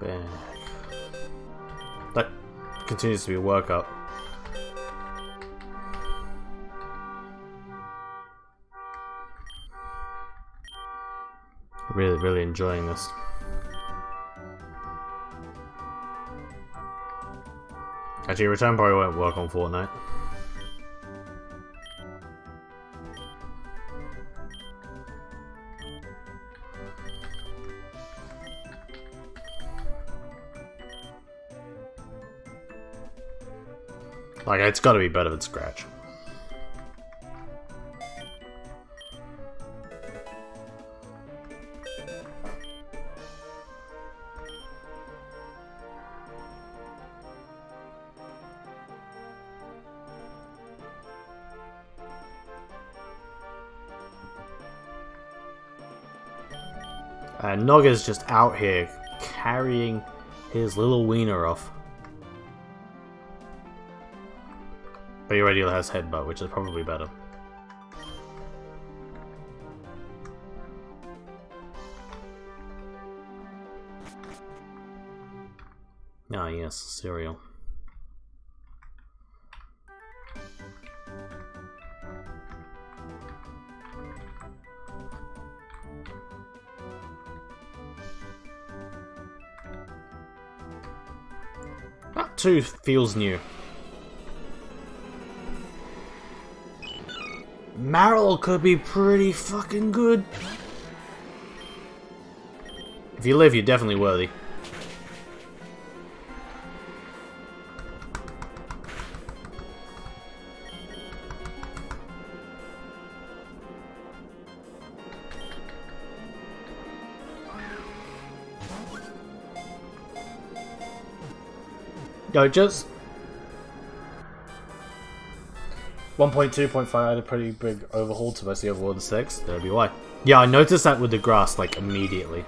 back. That continues to be a workout. Really, really enjoying this. Actually, return probably won't work on Fortnite. Like, it's gotta be better than Scratch. Uh, and Nogga's just out here carrying his little wiener off. He already has headbutt, which is probably better. Ah yes, cereal. That too feels new. Marill could be pretty fucking good. If you live, you're definitely worthy. Yo, just 1.2.5 had a pretty big overhaul to of the other World 6. That'll be why. Yeah, I noticed that with the grass, like, immediately.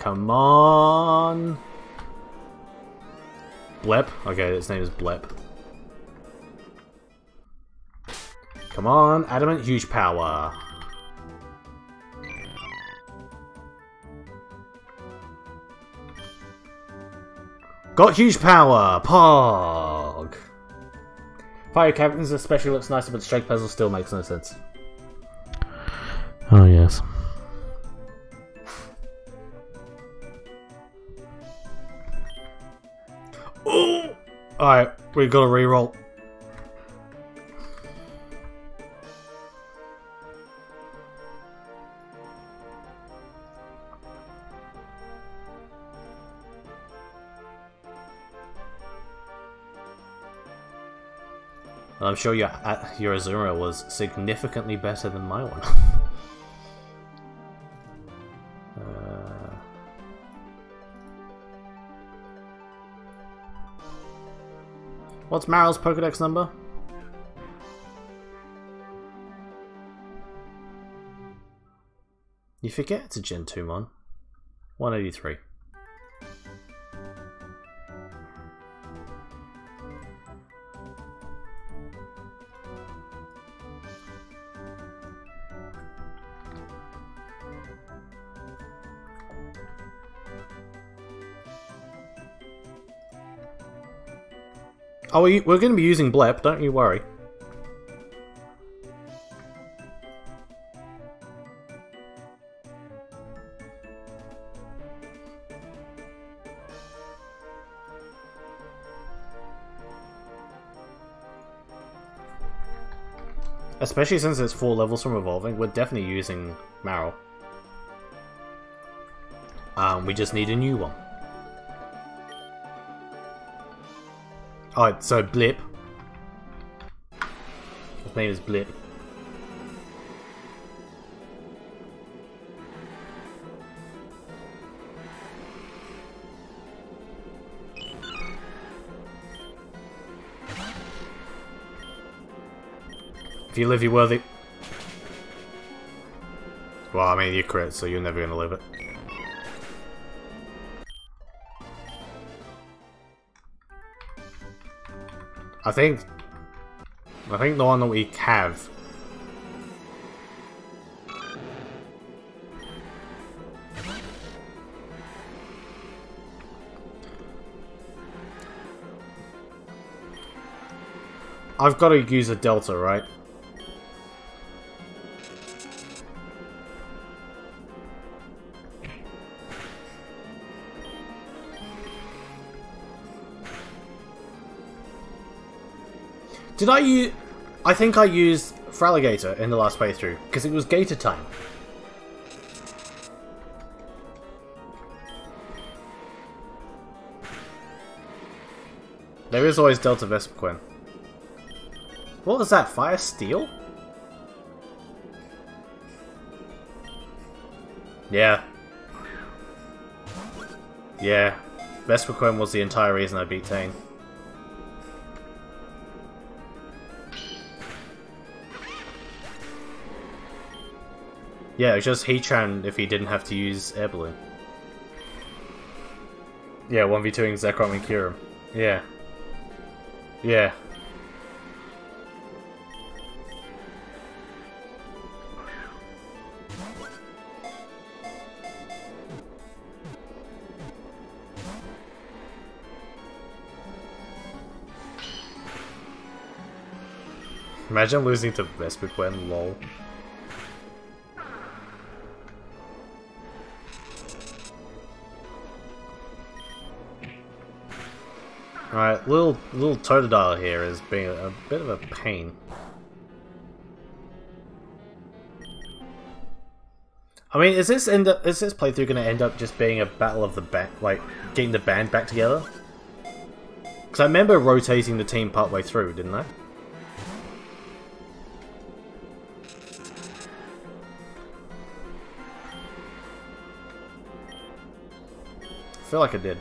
Come on! Blep? Okay, its name is Blep. Come on, Adamant Huge Power. Got huge power! Pog! Fire Captains especially looks nicer, but the Strike Puzzle still makes no sense. Oh, yes. Oh! Alright, we got to reroll. I'm sure your your Azura was significantly better than my one. uh... What's Marill's Pokedex number? You forget it's a Gen 2 mon. 183. Oh, we're going to be using Blep, don't you worry. Especially since it's four levels from evolving, we're definitely using Marill. Um, we just need a new one. Alright, so Blip. His name is Blip. If you live, you're worthy. Well, I mean, you're crit, so you're never gonna live it. I think... I think the one that we have I've got to use a delta, right? Did I use... I think I used Feraligatr in the last playthrough, because it was Gator time. There is always Delta Vespiquen. What was that? Fire Steel? Yeah. Yeah. Vespiquen was the entire reason I beat Tane. Yeah, it's just Heatran if he didn't have to use Air Balloon. Yeah, 1v2ing Zekrom and Kyurem. Yeah. Yeah. Imagine losing to Vespiquen, lol. Alright, little little Totodile here is being a, a, bit of a pain. I mean, is this end up, is this playthrough going to end up just being a battle of the band, like getting the band back together? Because I remember rotating the team partway through, didn't I? I feel like I did.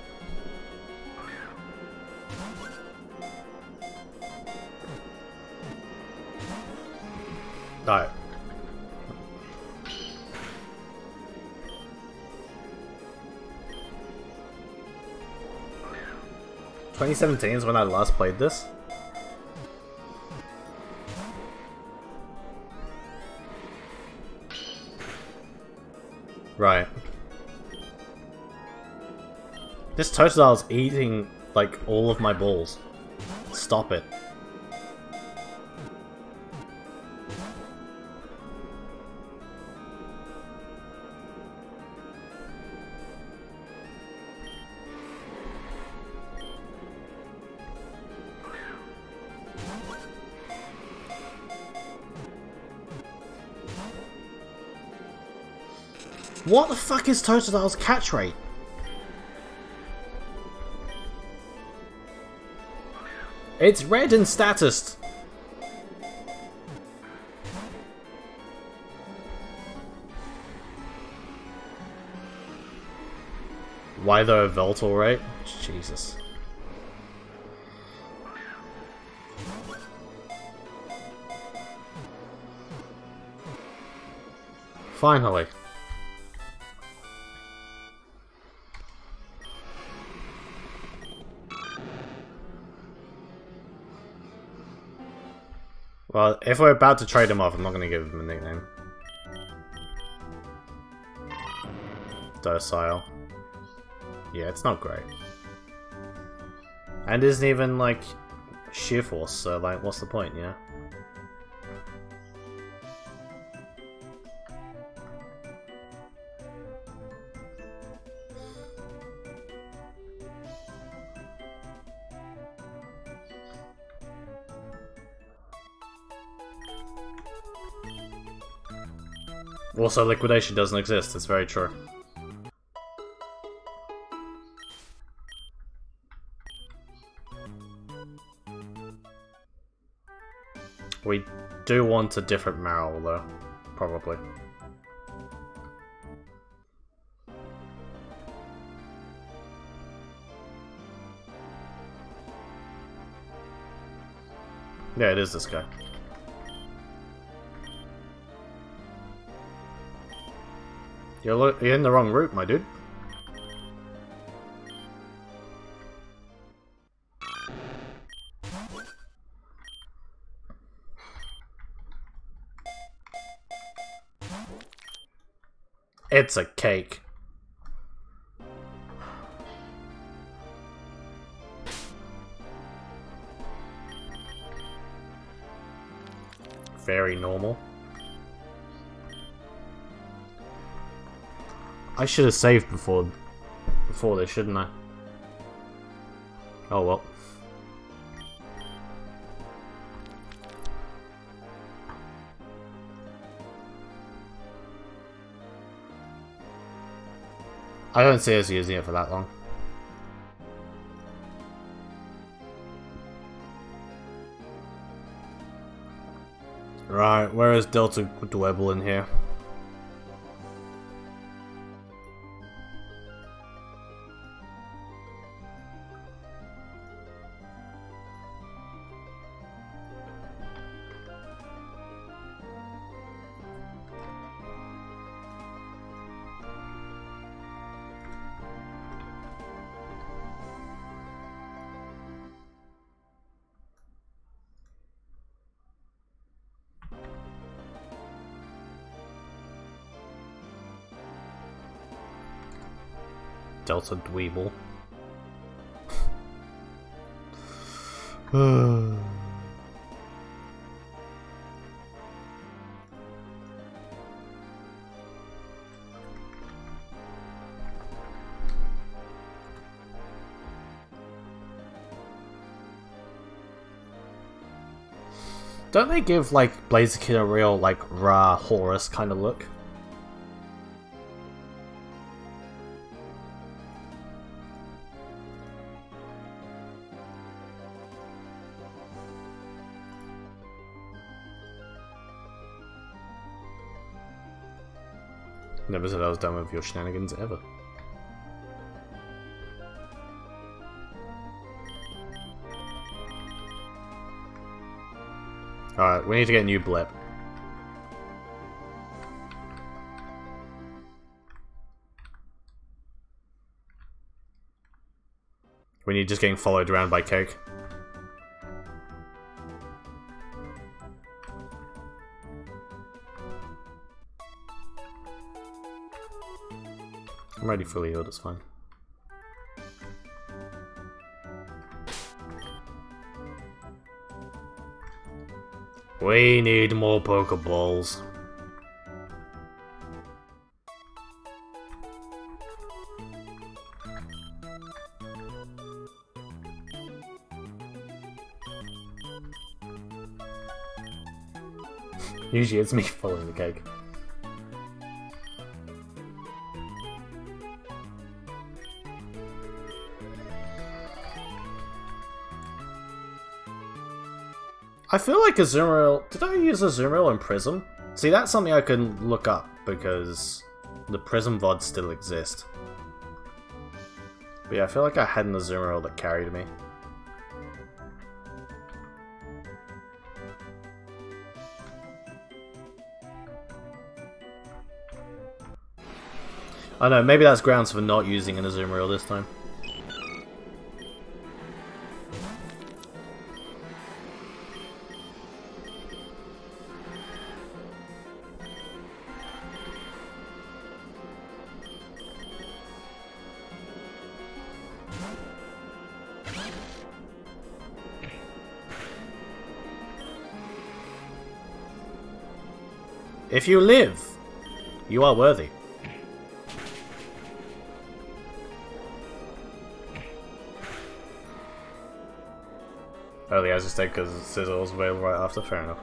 2017 is when I last played this. Right. This toadstool is eating, like, all of my balls. Stop it. What the fuck is Totodile's catch rate? It's red in status. Why the Veltal rate? Jesus. Finally. Well, if we're about to trade him off, I'm not going to give him a nickname. Docile. Yeah, it's not great. And isn't even, like, sheer force, so, like, what's the point, yeah? Also, liquidation doesn't exist, it's very true. We do want a different Marill, though. Probably. Yeah, it is this guy. You're, you're in the wrong route, my dude. It's a cake. very normal. I should have saved before before this, shouldn't I? Oh well. I don't see us using it for that long. Right, where is Delta Dwebble in here? Delta Dwebble. Don't they give, like, Blaziken a real, like, raw Horus kind of look? Never said I was done with your shenanigans ever. Alright, we need to get a new blip. We need just getting followed around by Cake. I'm already fully healed, it's fine. We need more Pokeballs. Usually it's me following the cake. I feel like Azumarill... Did I use Azumarill in Prism? See, that's something I can look up, because the Prism VODs still exist. But yeah, I feel like I had an Azumarill that carried me. I know, maybe that's grounds for not using an Azumarill this time. If you live, you are worthy. Oh, the just take because Sizzle was available right after, fair enough.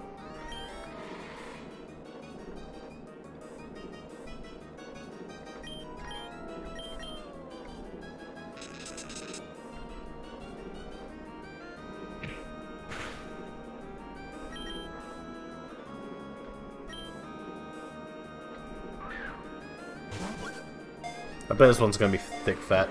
I bet this one's gonna be thick fat.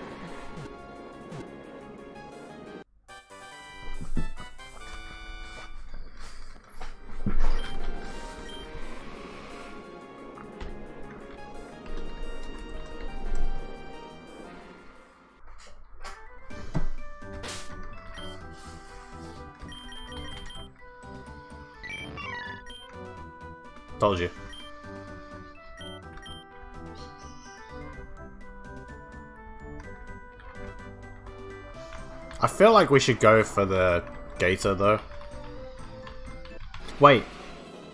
Told you. I feel like we should go for the Gator, though. Wait.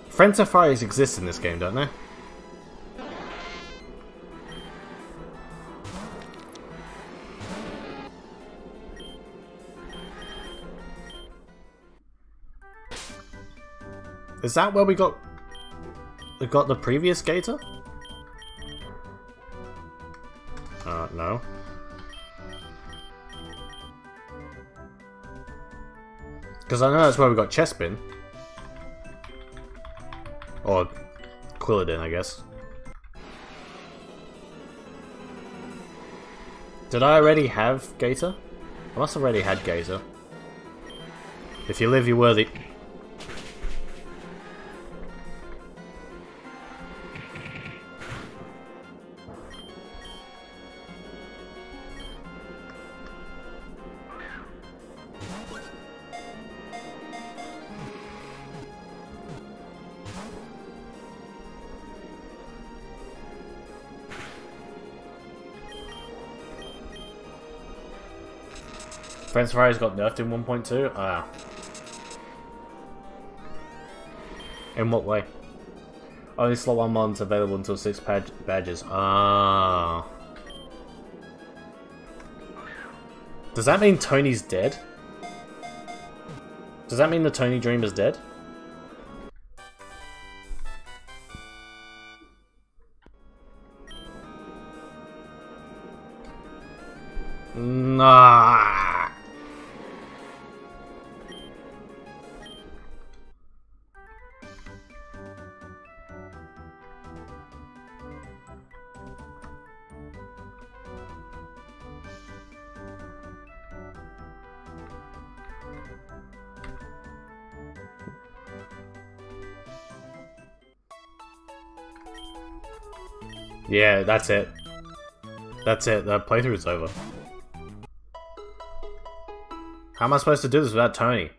Friend Safaris exist in this game, don't they? Is that where we got we got the previous gator? Uh, no. Because I know that's where we got Chespin. Or Quilladin, I guess. Did I already have Gator? I must have already had Gator. If you live, you're worthy. Friend Safaris got nerfed in 1.2? Ah. In what way? Only slot 1 month available until 6 badges. Ah. Does that mean Tony's dead? Does that mean the Tony Dream is dead? Nah. Yeah, that's it. That's it, the playthrough is over. How am I supposed to do this without Tony?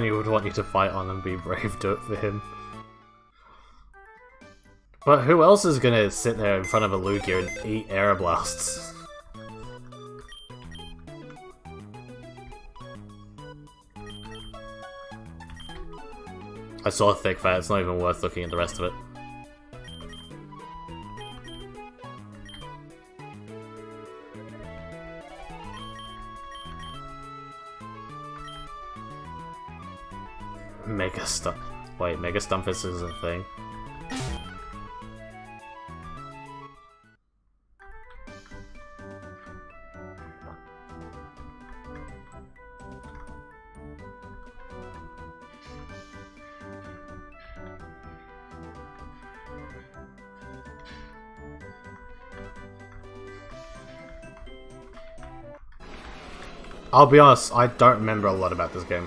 Tony would want you to fight on and be brave, do it for him. But who else is gonna sit there in front of a Lugia and eat Aeroblasts? I saw a thick fat, it's not even worth looking at the rest of it. Mega Stump. Wait, Mega Stumpus is a thing. I'll be honest, I don't remember a lot about this game.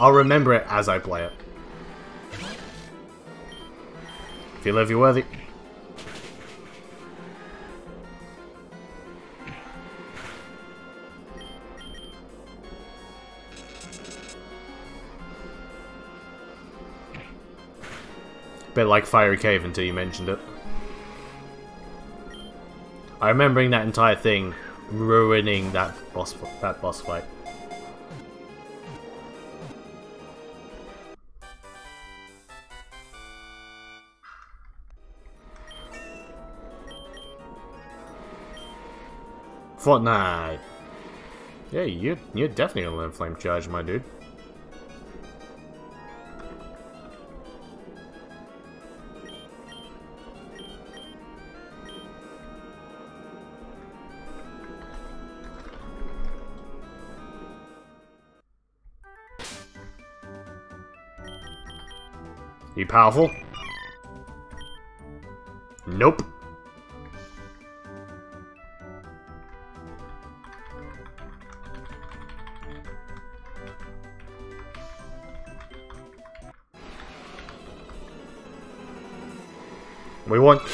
I'll remember it as I play it. If you live, you're worthy. Bit like Fiery Cave until you mentioned it. I remembering that entire thing ruining that boss that boss fight. Fortnite! Yeah, you, you're definitely gonna learn Flame Charge, my dude. You powerful? Nope.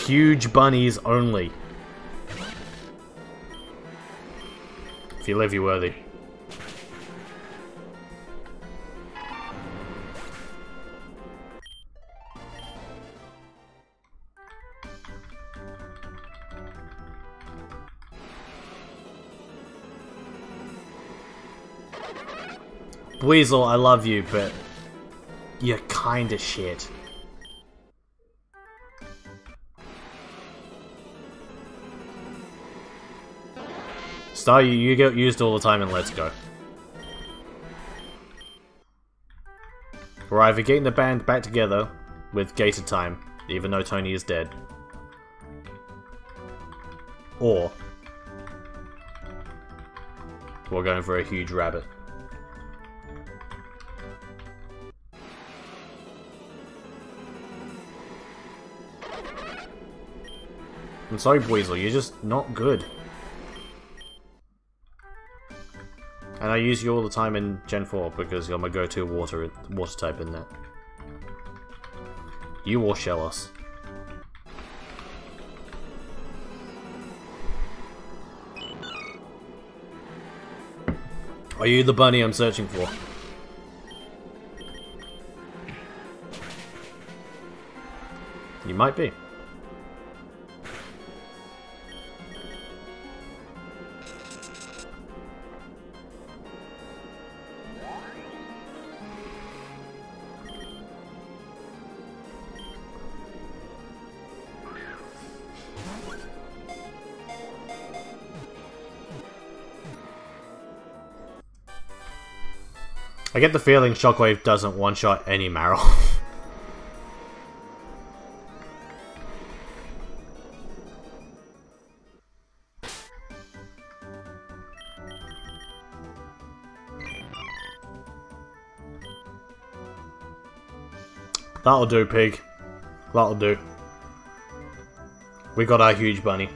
Huge bunnies only. If you live, you're worthy. Weasel, I love you, but you're kinda shit. Star, you, get used all the time and let's go. We're either getting the band back together with Gator Time, even though Tony is dead. Or we're going for a huge rabbit. I'm sorry, Weasel, you're just not good. I use you all the time in Gen 4 because you're my go-to water water type in that. You or Shellos. Are you the bunny I'm searching for? You might be. I get the feeling Shockwave doesn't one-shot any Marill. That'll do, pig. That'll do. We got our huge bunny.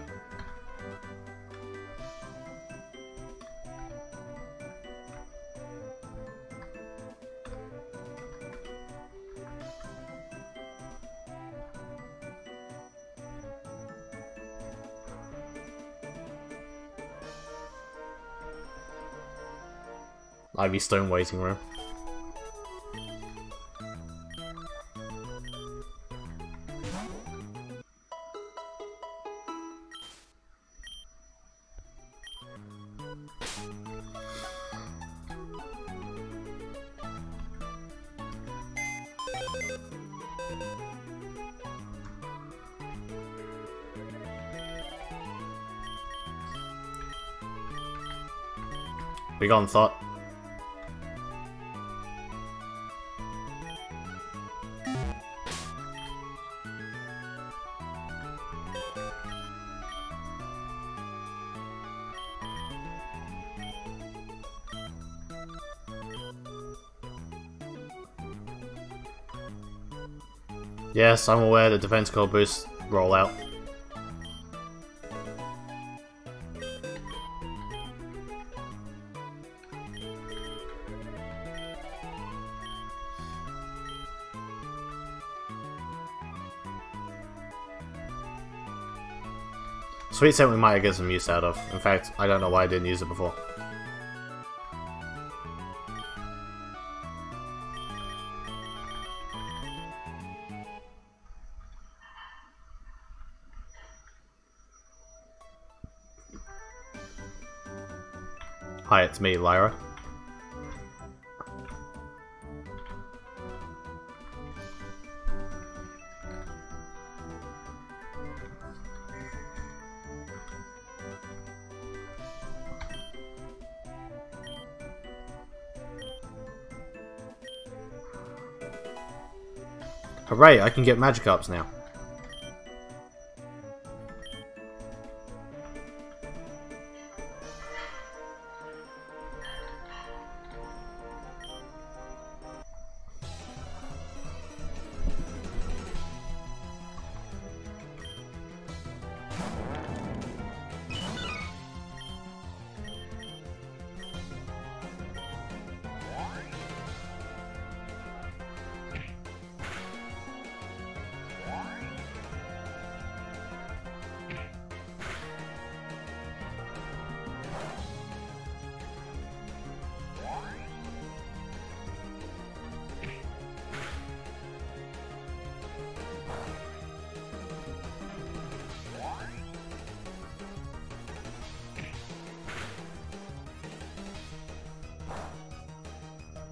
Ivy Stone waiting room. We gone thought. Yes, I'm aware the defense core boost roll out. Sweet Scent we might get some use out of. In fact, I don't know why I didn't use it before. Hi, it's me, Lyra. Hooray, I can get Magikarps now.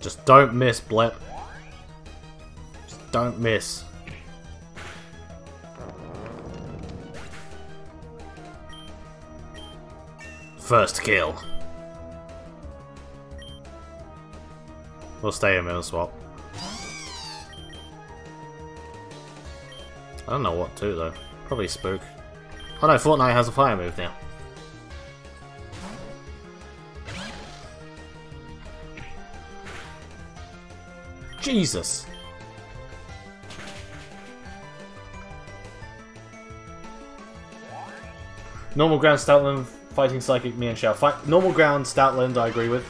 Just don't miss, Blip. Just don't miss. First kill. We'll stay in middle swap. I don't know what to though. Probably spook. Oh no, Fortnite has a fire move now. Jesus! Normal ground Stoutland, fighting psychic me and Shao. Fight normal ground Stoutland, I agree with.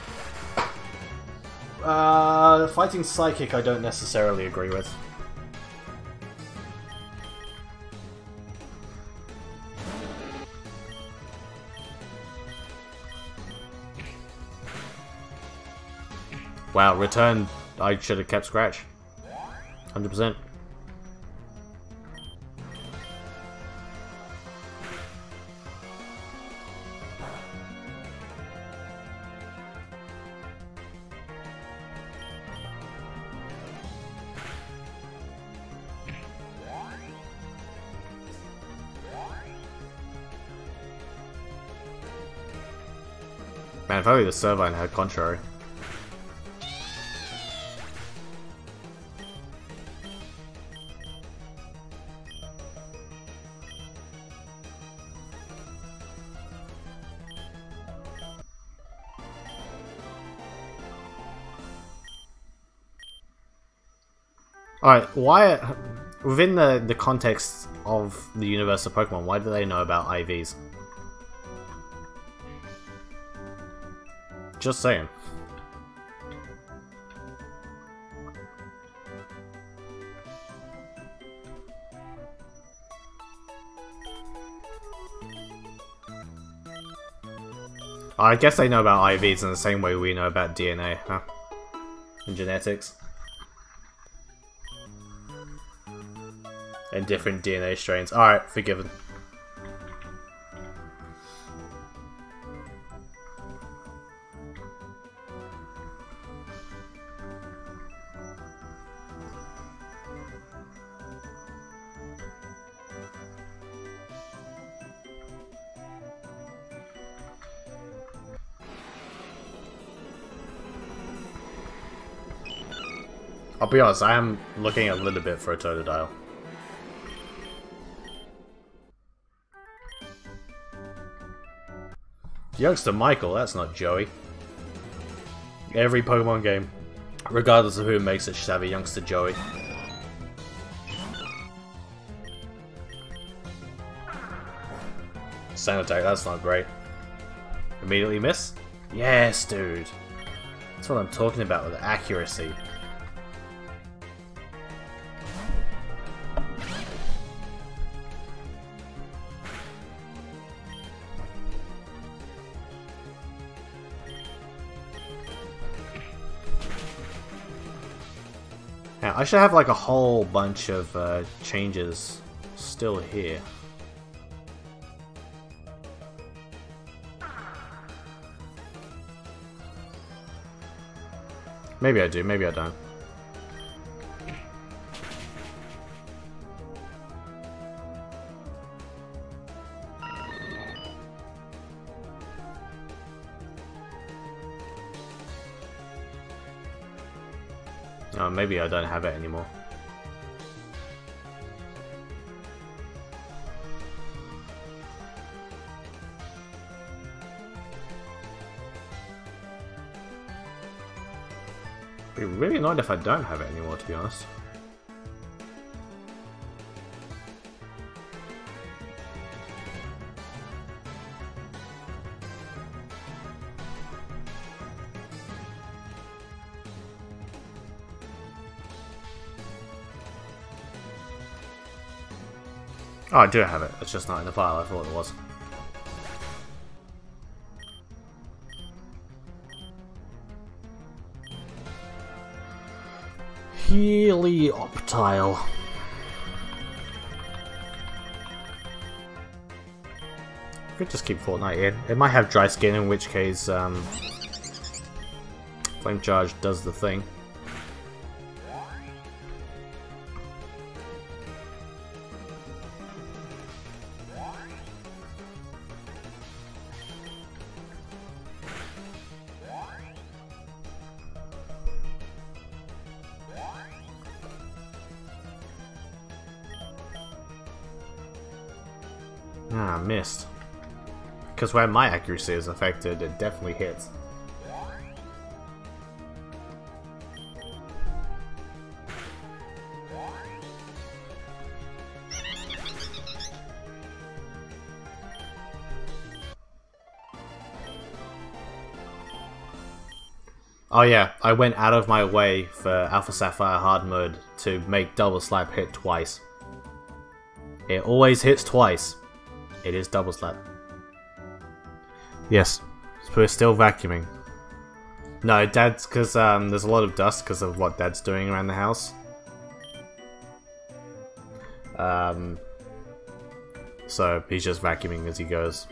Uh, fighting psychic, I don't necessarily agree with. Wow, return. I should have kept Scratch. 100%. Man, if only the Servine had Contrary. Alright, why... Within the, the context of the universe of Pokemon, why do they know about IVs? Just saying. I guess they know about IVs in the same way we know about DNA, huh? And genetics. And different DNA strains. Alright, forgiven. I'll be honest, I am looking a little bit for a Totodile. Youngster Michael, that's not Joey. Every Pokemon game, regardless of who makes it, should have a youngster Joey. Sand attack, that's not great. Immediately miss? Yes, dude. That's what I'm talking about with accuracy. Should have like a whole bunch of uh, changes still here. Maybe I do, maybe I don't. Maybe I don't have it anymore. Be really annoyed if I don't have it anymore, to be honest. Oh, I do have it. It's just not in the file. I thought it was. Helioptile. Could just keep Fortnite in. It might have dry skin, in which case, um, Flame Charge does the thing. Where my accuracy is affected, it definitely hits. Oh yeah, I went out of my way for Alpha Sapphire hard mode to make Double Slap hit twice. It always hits twice. It is Double Slap. Yes, we're still vacuuming. No, Dad's because um, there's a lot of dust because of what Dad's doing around the house. Um, so he's just vacuuming as he goes.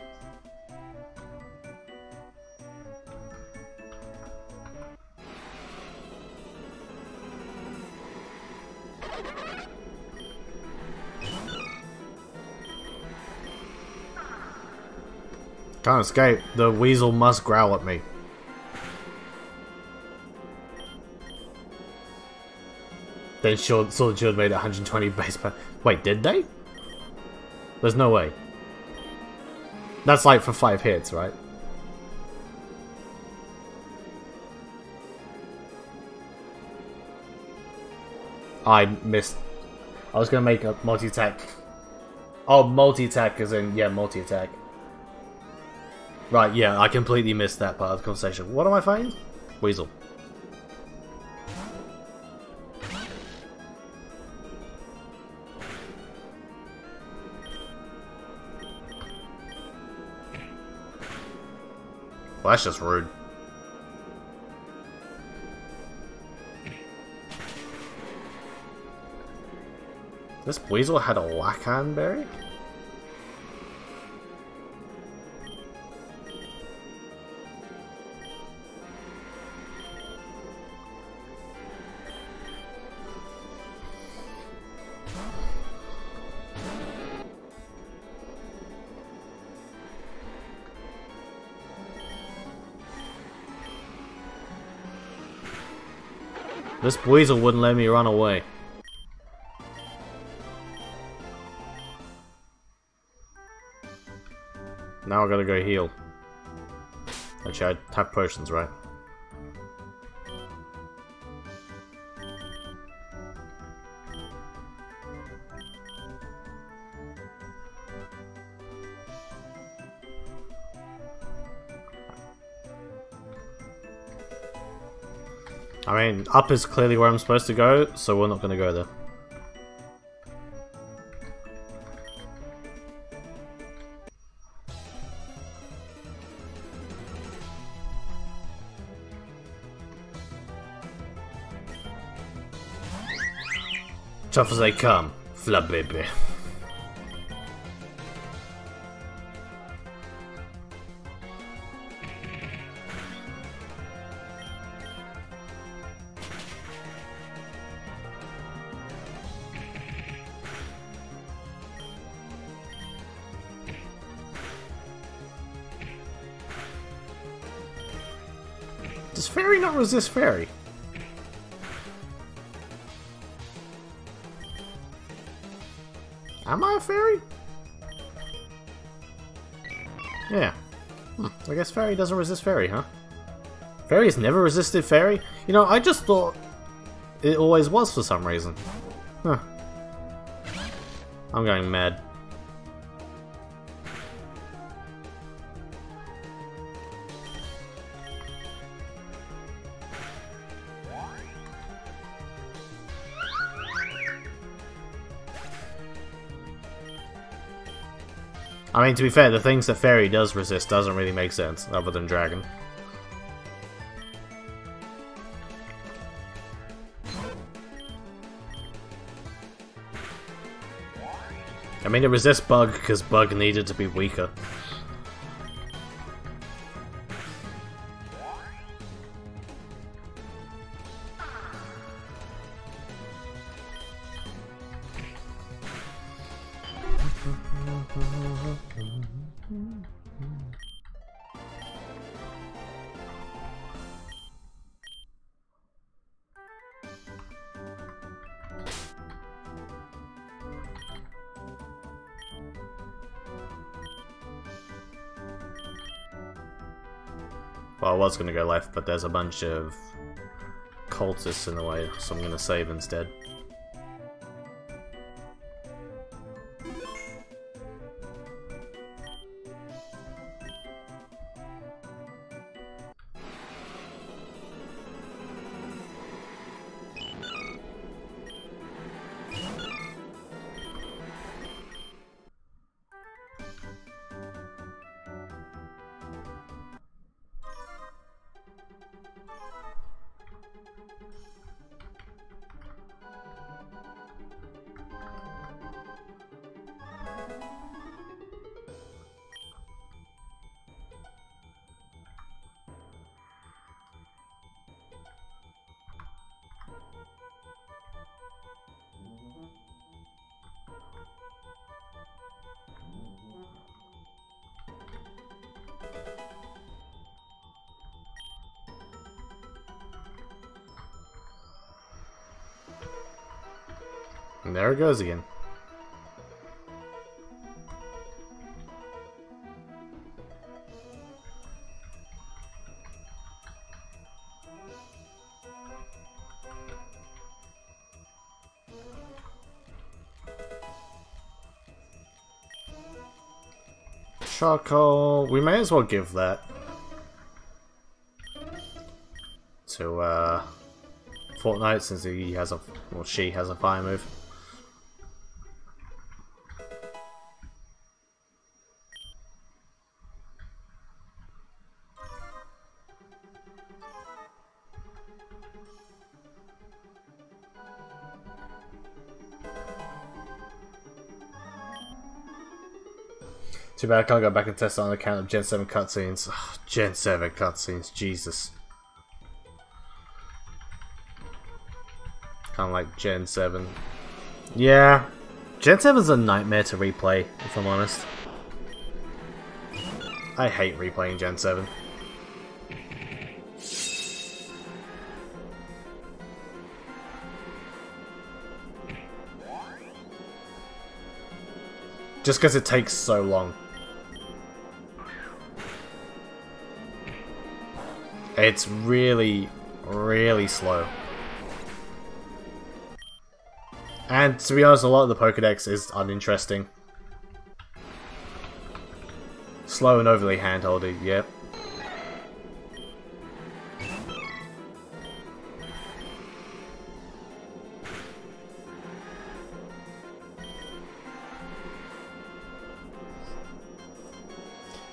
Can't escape. The weasel must growl at me. Then Sword, Sword Shield made 120 base per- Wait, did they? There's no way. That's like for 5 hits, right? I missed. I was gonna make a multi-attack. Oh, multi-attack is in, yeah, multi-attack. Right, yeah, I completely missed that part of the conversation. What am I fighting? Weasel. Well, that's just rude. This Weasel had a Lacan berry? This weasel wouldn't let me run away. Now I gotta go heal. Actually, I have potions, right? Up is clearly where I'm supposed to go, so we're not going to go there. Tough as they come, flub baby. Resist fairy? Am I a fairy? Yeah. Hmm. I guess fairy doesn't resist fairy, huh? Fairy has never resisted fairy? You know, I just thought it always was for some reason. Huh. I'm going mad. I mean, to be fair, the things that Fairy does resist doesn't really make sense, other than Dragon. I mean, it resists Bug because Bug needed to be weaker. Was going to go left, but there's a bunch of cultists in the way, so I'm going to save instead. And there it goes again. Charcoal, we may as well give that to uh, Fortnite since he has a, well she has a fire move. Too bad I can't go back and test on account of Gen 7 cutscenes. Oh, Gen 7 cutscenes, Jesus. Kind of like Gen 7. Yeah, Gen 7's a nightmare to replay, if I'm honest. I hate replaying Gen 7. Just because it takes so long. It's really, really slow. And to be honest, a lot of the Pokedex is uninteresting. Slow and overly handholdy, yep.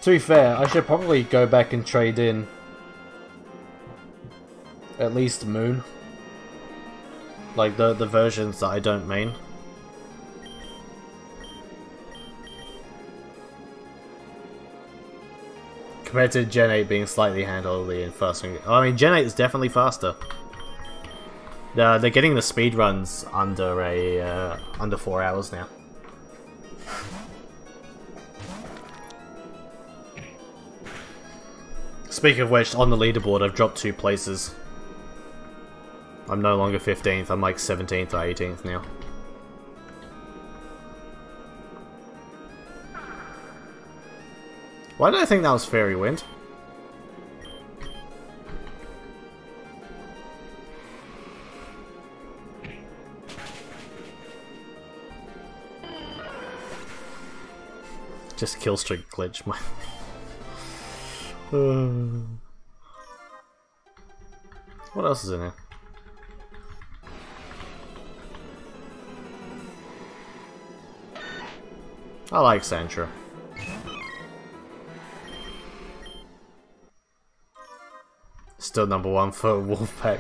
To be fair, I should probably go back and trade in at least Moon. Like the, the versions that I don't main. Compared to Gen 8 being slightly handholdy and faster. I mean, Gen 8 is definitely faster. Uh, they're getting the speed runs under a uh, under four hours now. Speaking of which, on the leaderboard, I've dropped two places. I'm no longer 15th, I'm like 17th or 18th now. Why did I think that was Fairy Wind? Just kill streak glitch. My what else is in here? I like Sancho. Still number one for Wolfpack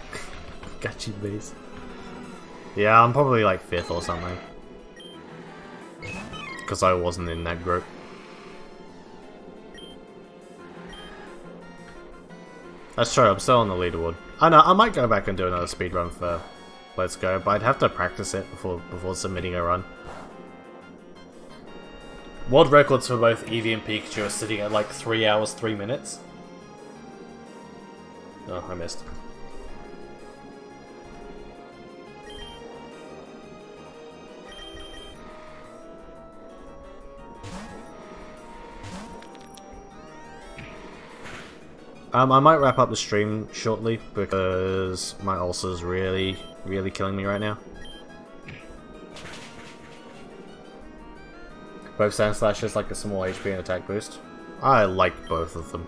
Gachi base. Yeah, I'm probably like fifth or something. Because I wasn't in that group. That's true, I'm still on the leaderboard. I know, I might go back and do another speed run for Let's Go, but I'd have to practice it before before submitting a run. World records for both Eevee and Pikachu are sitting at like 3 hours, 3 minutes. Oh, I missed. Um, I might wrap up the stream shortly because my ulcer's really, really killing me right now. Both Sandslashes like a small HP and attack boost. I like both of them.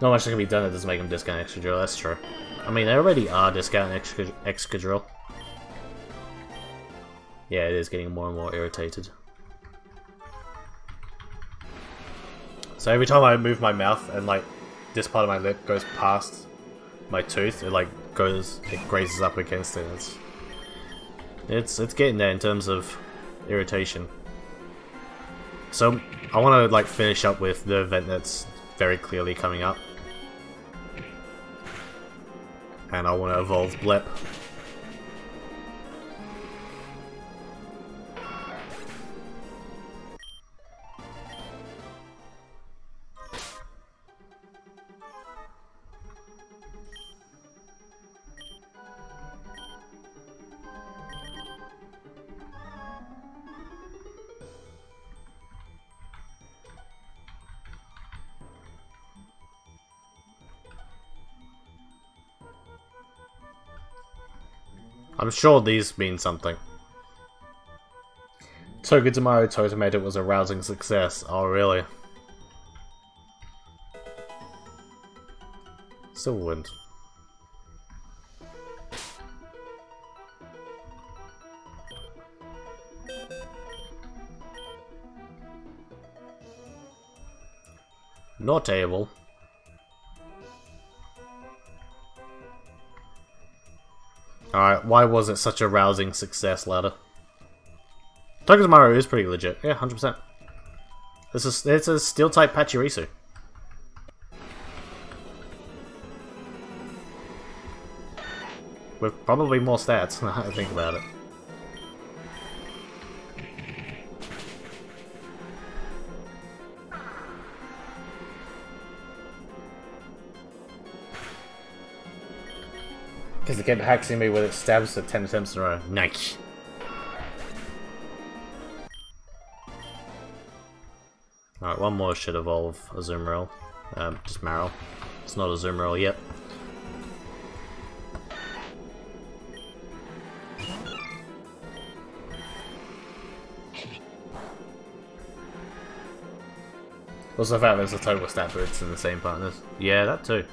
Not much that can be done that doesn't make them discount Excadrill, that's true. I mean, they already are discount Excadrill. Yeah, it is getting more and more irritated. So every time I move my mouth and like this part of my lip goes past my tooth, it like goes, it grazes up against it. It's, it's, it's getting there in terms of irritation. So I want to like finish up with the event that's very clearly coming up. And I want to evolve Blep. I'm sure these mean something. Togedemaru Totomated was a rousing success. Oh, really? Still wouldn't. Notable. Alright, why was it such a rousing success ladder? Togedemaru is pretty legit. Yeah, 100%. This is it's a steel type Pachirisu. With probably more stats now I think about it. It kept hacking me with its stabs for 10 attempts in a row. Nice. Alright, one more should evolve Azumarill. Um, just Marill. It's not Azumarill yet. Also, the fact there's a total stat boost in the same partners. Yeah, that too.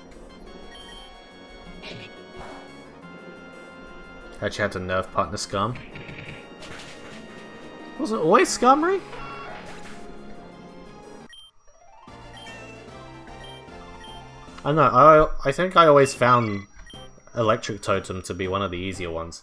Had to nerf partner Scum. Was it always Skarmory? I know, I, I think I always found Electric Totem to be one of the easier ones.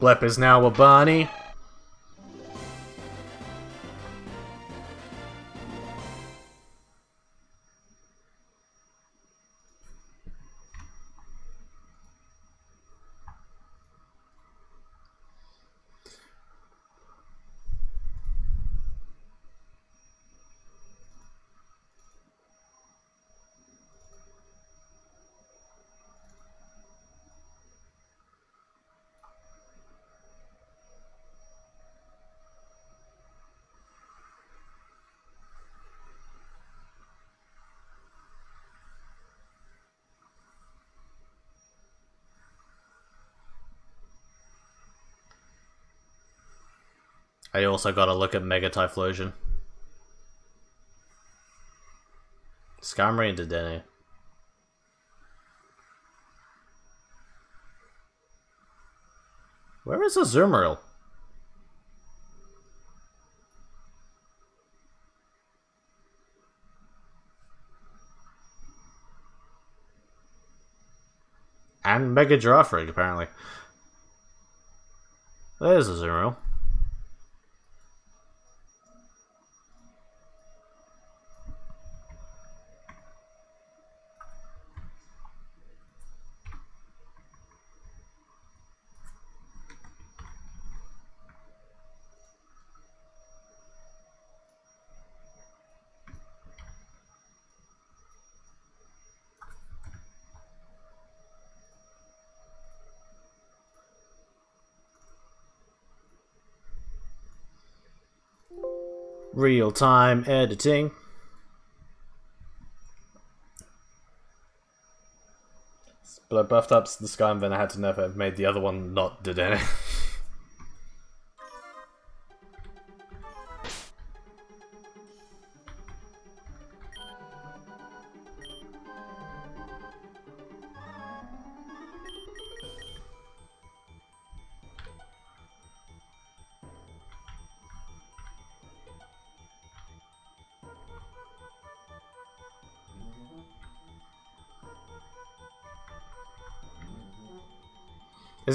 Blep is now a bunny. I also gotta look at Mega Typhlosion. Skarmory and Dedenne. Where is Azumarill? And Mega Girafarig, apparently. There's Azumarill. Real time editing. But I buffed up the sky and then I had to never made the other one not Dedenne. Is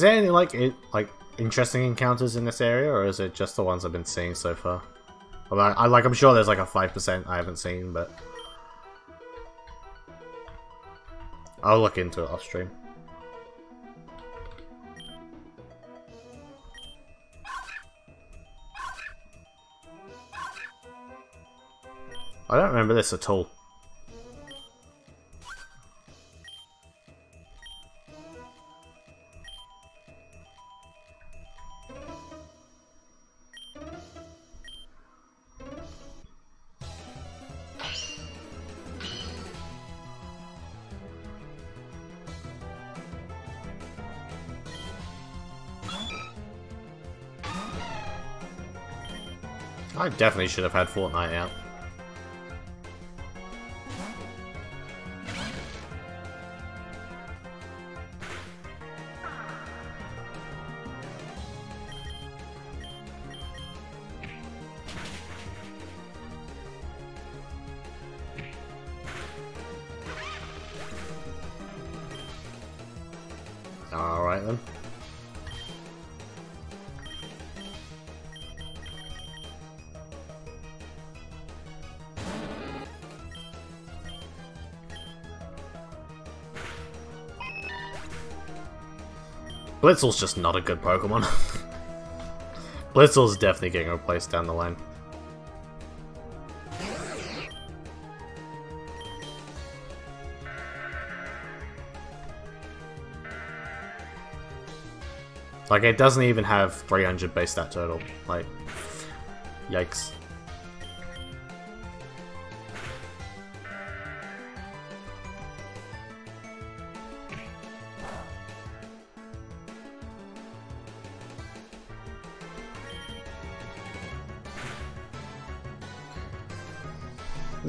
there any like it, like interesting encounters in this area, or is it just the ones I've been seeing so far? I like I'm sure there's like a five percent I haven't seen, but I'll look into it off stream. I don't remember this at all. Definitely should have had Fortnite out. Alright then. Blitzle's just not a good Pokemon. Blitzle's definitely getting replaced down the line. Like, it doesn't even have 300 base stat total. Like, yikes.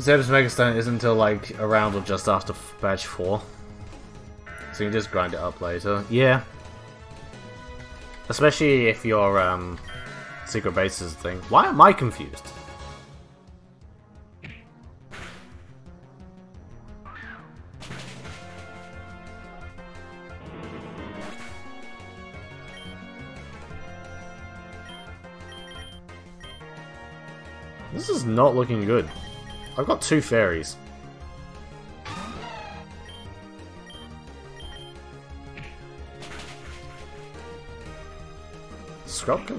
Zeb's Megastone isn't until like around or just after badge 4. So you just grind it up later. Yeah. Especially if your um, secret base is a thing. Why am I confused? This is not looking good. I've got two fairies. Scrubka?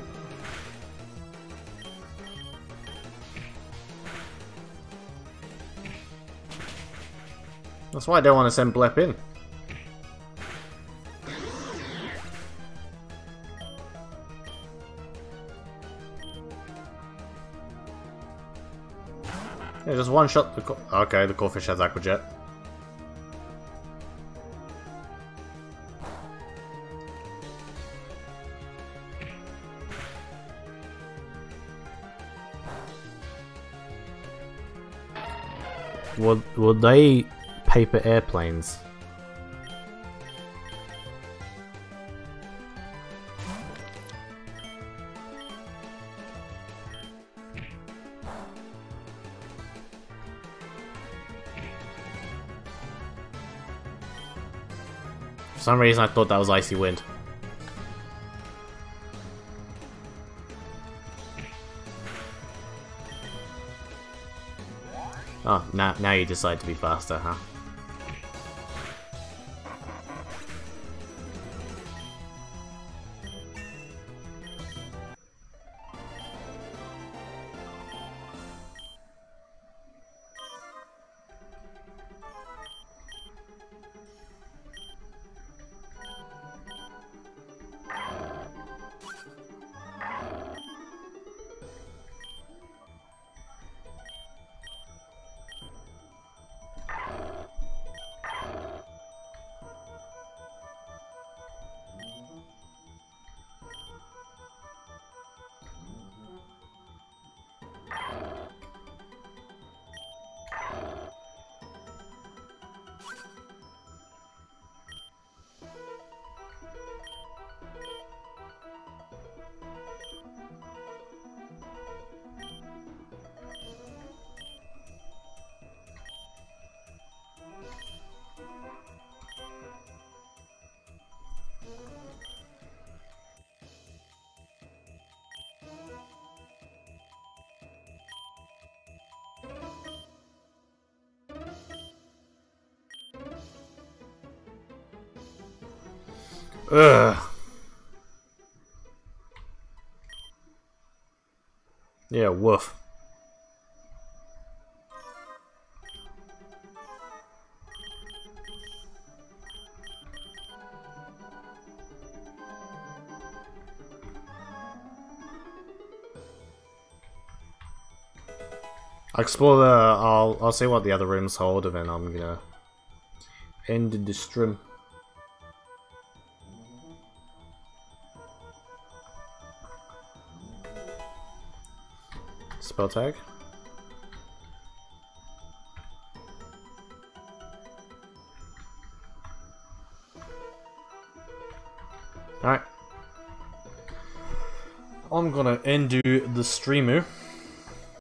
That's why I don't want to send Blep in. Yeah, just one shot the Okay, the Corphish has Aqua Jet. Would, would they paper airplanes? Some reason I thought that was Icy Wind. Oh, now, now you decide to be faster, huh? Ugh. Yeah, woof. I'll explore the. I'll I'll see what the other rooms hold, and then I'm gonna end the stream. Spell tag. Alright. I'm gonna end the streamer.